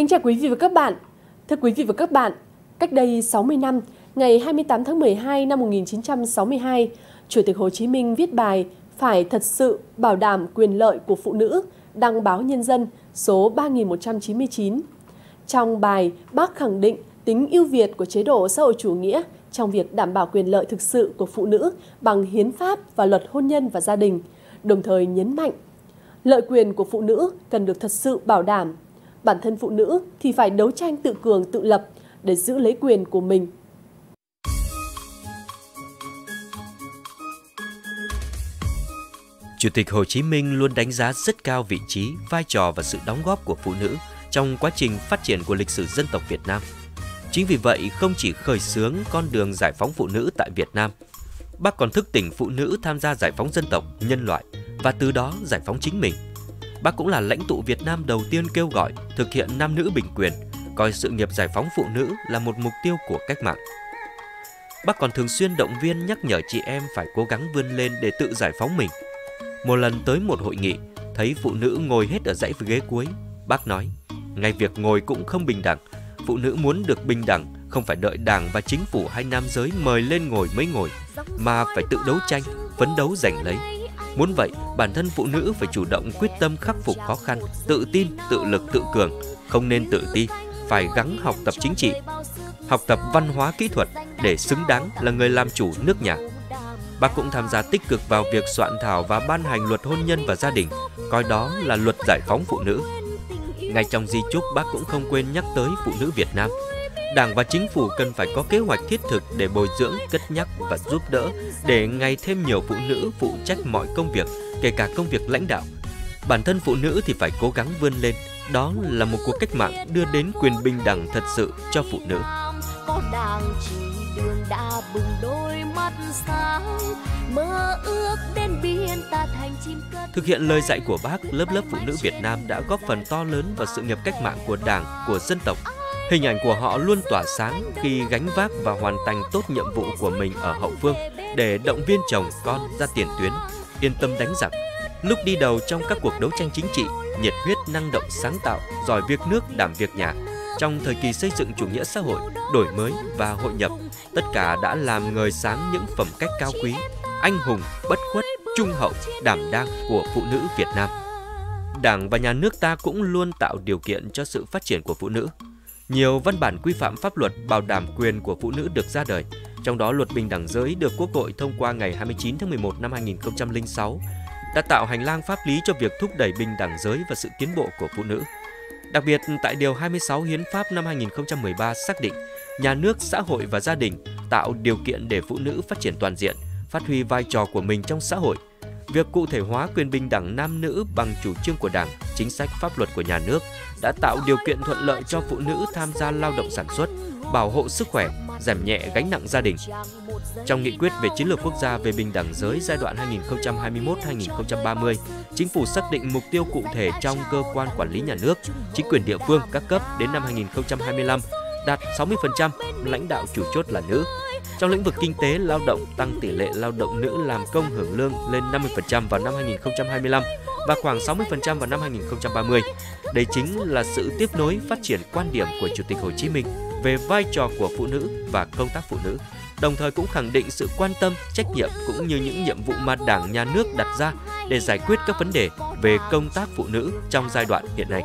Kính chào quý vị và các bạn. Thưa quý vị và các bạn, cách đây 60 năm, ngày 28 tháng 12 năm 1962, Chủ tịch Hồ Chí Minh viết bài Phải thật sự bảo đảm quyền lợi của phụ nữ, đăng báo Nhân dân số 3199. Trong bài, bác khẳng định tính ưu việt của chế độ xã hội chủ nghĩa trong việc đảm bảo quyền lợi thực sự của phụ nữ bằng hiến pháp và luật hôn nhân và gia đình, đồng thời nhấn mạnh lợi quyền của phụ nữ cần được thật sự bảo đảm. Bản thân phụ nữ thì phải đấu tranh tự cường tự lập để giữ lấy quyền của mình. Chủ tịch Hồ Chí Minh luôn đánh giá rất cao vị trí, vai trò và sự đóng góp của phụ nữ trong quá trình phát triển của lịch sử dân tộc Việt Nam. Chính vì vậy, không chỉ khởi xướng con đường giải phóng phụ nữ tại Việt Nam, bác còn thức tỉnh phụ nữ tham gia giải phóng dân tộc, nhân loại và từ đó giải phóng chính mình. Bác cũng là lãnh tụ Việt Nam đầu tiên kêu gọi thực hiện nam nữ bình quyền, coi sự nghiệp giải phóng phụ nữ là một mục tiêu của cách mạng. Bác còn thường xuyên động viên nhắc nhở chị em phải cố gắng vươn lên để tự giải phóng mình. Một lần tới một hội nghị, thấy phụ nữ ngồi hết ở dãy ghế cuối, bác nói, ngay việc ngồi cũng không bình đẳng, phụ nữ muốn được bình đẳng không phải đợi đảng và chính phủ hay nam giới mời lên ngồi mới ngồi, mà phải tự đấu tranh, phấn đấu giành lấy. Muốn vậy, bản thân phụ nữ phải chủ động quyết tâm khắc phục khó khăn, tự tin, tự lực, tự cường, không nên tự ti, phải gắng học tập chính trị, học tập văn hóa kỹ thuật để xứng đáng là người làm chủ nước nhà. Bác cũng tham gia tích cực vào việc soạn thảo và ban hành luật hôn nhân và gia đình, coi đó là luật giải phóng phụ nữ. Ngay trong di chúc, bác cũng không quên nhắc tới phụ nữ Việt Nam. Đảng và chính phủ cần phải có kế hoạch thiết thực để bồi dưỡng, cất nhắc và giúp đỡ để ngày thêm nhiều phụ nữ phụ trách mọi công việc, kể cả công việc lãnh đạo. Bản thân phụ nữ thì phải cố gắng vươn lên, đó là một cuộc cách mạng đưa đến quyền bình đẳng thật sự cho phụ nữ. Có đảng chỉ đường đã bừng đôi mắt sáng, mơ ước đến biên ta thành chim cất. Thực hiện lời dạy của bác, lớp lớp phụ nữ Việt Nam đã góp phần to lớn vào sự nghiệp cách mạng của Đảng, của dân tộc. Hình ảnh của họ luôn tỏa sáng khi gánh vác và hoàn thành tốt nhiệm vụ của mình ở hậu phương để động viên chồng con ra tiền tuyến, yên tâm đánh giặc. Lúc đi đầu trong các cuộc đấu tranh chính trị, nhiệt huyết năng động sáng tạo, giỏi việc nước đảm việc nhà. Trong thời kỳ xây dựng chủ nghĩa xã hội, đổi mới và hội nhập, tất cả đã làm ngời sáng những phẩm cách cao quý, anh hùng, bất khuất, trung hậu, đảm đang của phụ nữ Việt Nam. Đảng và nhà nước ta cũng luôn tạo điều kiện cho sự phát triển của phụ nữ. Nhiều văn bản quy phạm pháp luật bảo đảm quyền của phụ nữ được ra đời, trong đó luật bình đẳng giới được Quốc hội thông qua ngày 29 tháng 11 năm 2006 đã tạo hành lang pháp lý cho việc thúc đẩy bình đẳng giới và sự tiến bộ của phụ nữ. Đặc biệt, tại Điều 26 Hiến pháp năm 2013 xác định, nhà nước, xã hội và gia đình tạo điều kiện để phụ nữ phát triển toàn diện, phát huy vai trò của mình trong xã hội. Việc cụ thể hóa quyền bình đẳng nam nữ bằng chủ trương của Đảng, chính sách pháp luật của nhà nước đã tạo điều kiện thuận lợi cho phụ nữ tham gia lao động sản xuất, bảo hộ sức khỏe, giảm nhẹ gánh nặng gia đình. Trong nghị quyết về chiến lược quốc gia về bình đẳng giới giai đoạn 2021-2030, chính phủ xác định mục tiêu cụ thể trong cơ quan quản lý nhà nước, chính quyền địa phương các cấp đến năm 2025 đạt 60% lãnh đạo chủ chốt là nữ. Trong lĩnh vực kinh tế, lao động tăng tỷ lệ lao động nữ làm công hưởng lương lên 50% vào năm 2025 và khoảng 60% vào năm 2030. Đây chính là sự tiếp nối phát triển quan điểm của Chủ tịch Hồ Chí Minh về vai trò của phụ nữ và công tác phụ nữ, đồng thời cũng khẳng định sự quan tâm, trách nhiệm cũng như những nhiệm vụ mà Đảng, Nhà nước đặt ra để giải quyết các vấn đề về công tác phụ nữ trong giai đoạn hiện nay.